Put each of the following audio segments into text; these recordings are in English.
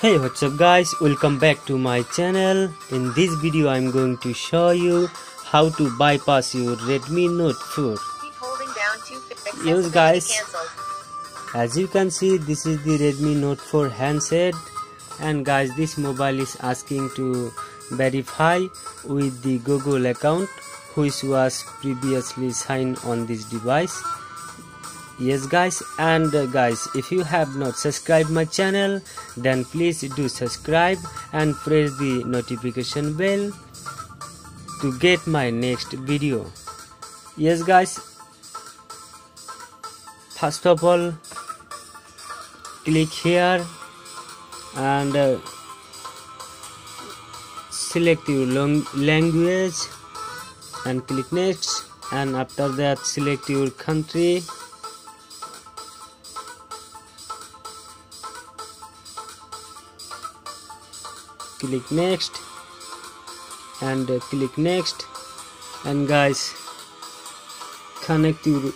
hey what's up guys? Welcome back to my channel. In this video i'm going to show you how to bypass your redmi note 4 yes guys. as you can see this is the redmi note 4 handset. And guys this mobile is asking to verify with the google account which was previously signed on this device yes guys and uh, guys if you have not subscribed my channel then please do subscribe and press the notification bell to get my next video. Yes guys first of all click here and uh, select your language and click next. And after that select your country click next. And uh, click next. And guys connect your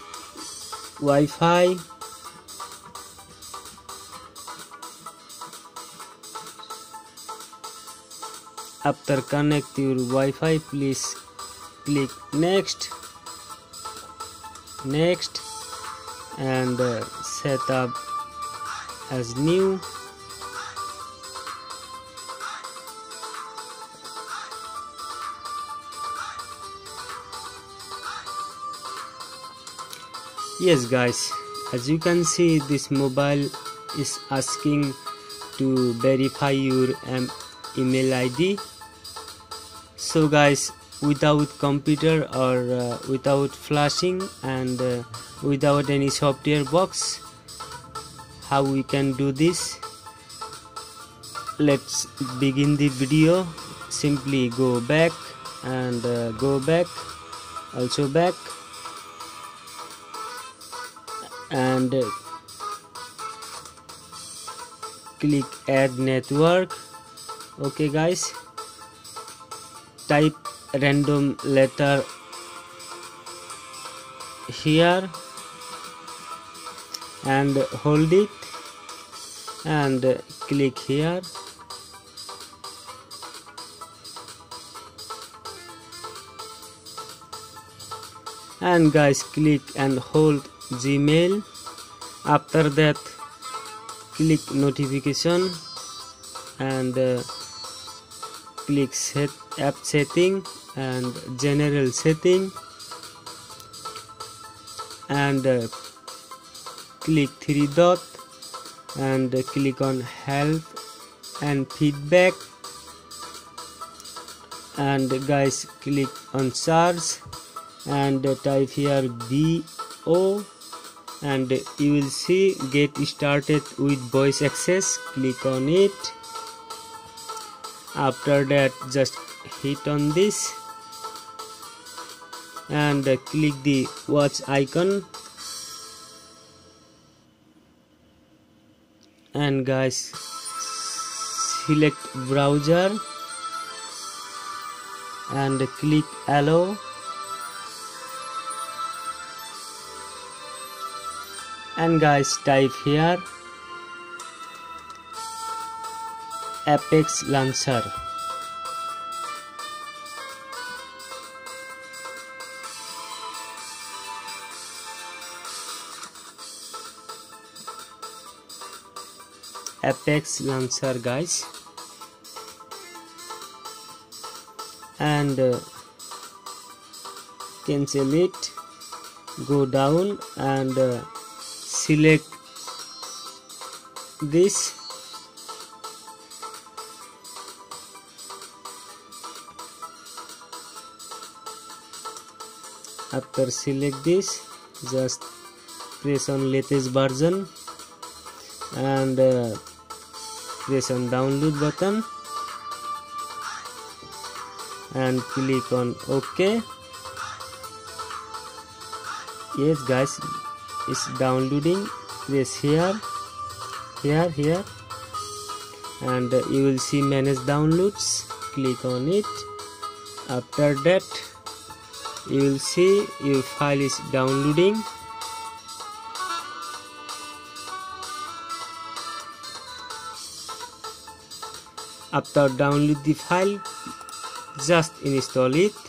Wi-Fi. After connect your Wi-Fi please click next. Next. And uh, set up as new yes guys. As you can see this mobile is asking to verify your um, email id so guys without computer or uh, without flashing and uh, without any software box how we can do this? Let's begin the video. Simply go back and uh, go back. Also back and uh, click add network. Okay guys. Type random letter here and hold it and click here. And guys click and hold gmail. After that click notification and uh, click set app setting and general setting. And uh, click three dot and uh, click on help and feedback. And guys click on search and type here bo and you will see get started with voice access. Click on it. After that just hit on this. And click the watch icon. And guys select browser. And click allow and guys type here. Apex launcher apex launcher guys. And uh, cancel it go down and uh, select this. After select this just press on latest version and uh, press on download button and click on ok. Yes guys it's downloading this here here here. And you will see manage downloads. Click on it. After that you will see your file is downloading. After download the file just install it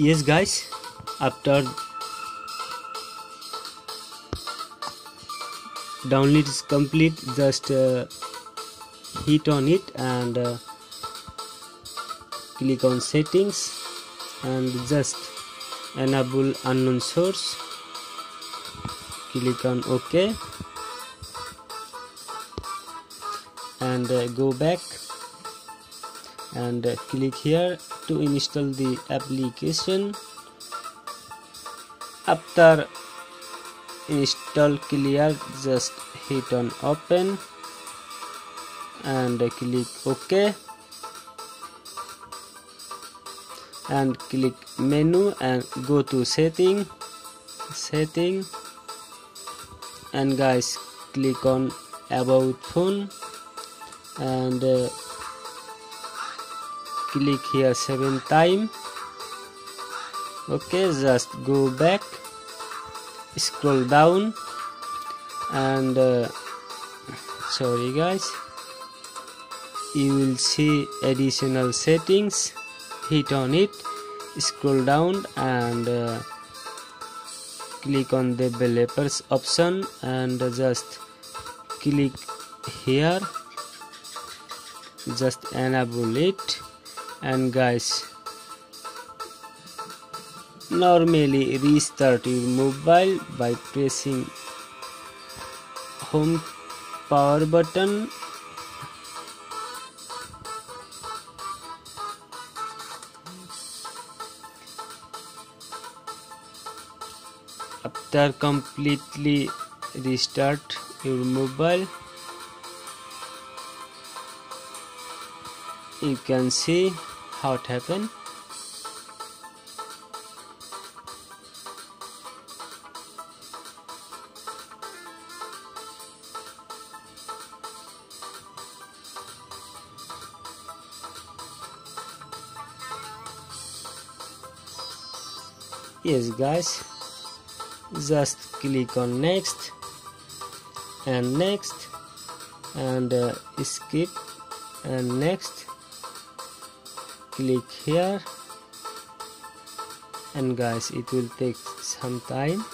yes guys. After download is complete just uh, hit on it and uh, click on settings and just enable unknown source. Click on ok. And uh, go back and uh, click here to install the application. After install clear just hit on open. And click ok. And click menu and go to setting. Setting. And guys click on about phone. And uh, click here seven time. Okay just go back scroll down and uh, sorry guys you will see additional settings. Hit on it scroll down and uh, click on the developers option and just click here. Just enable it and guys normally restart your mobile by pressing home power button. After completely restart your mobile you can see how it happened. Yes guys. Just click on next and next and uh, skip and next click here. And guys it will take some time.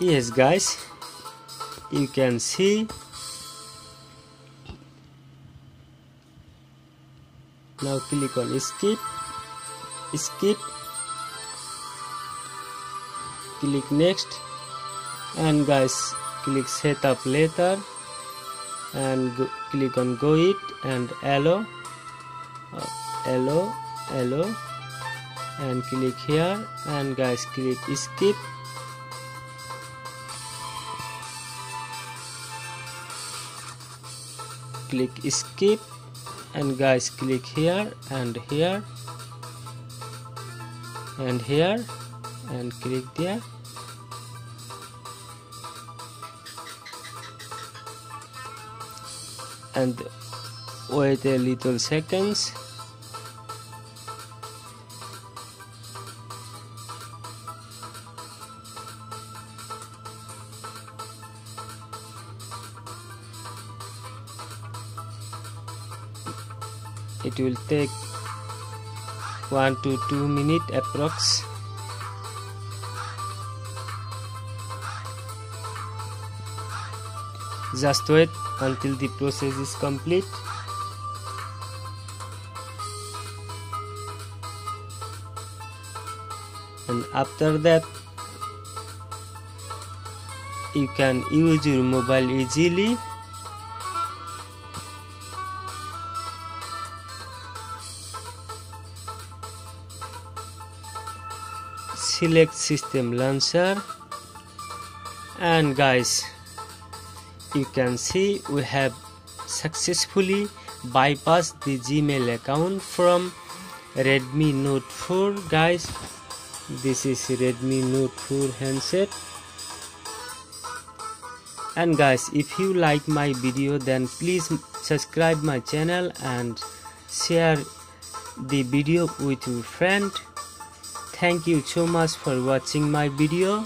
Yes guys you can see now click on skip skip click next. And guys click setup later. And go, click on go it and allow uh, allow allow and click here. And guys click skip click skip and guys click here and here. And here. And click there. And wait a little seconds it will take 1 to 2 minute approx. Just wait until the process is complete. And after that you can use your mobile easily select system launcher. And guys you can see we have successfully bypassed the gmail account from redmi note 4 guys. This is redmi note 4 handset. And guys if you like my video then please subscribe my channel and share the video with your friend thank you so much for watching my video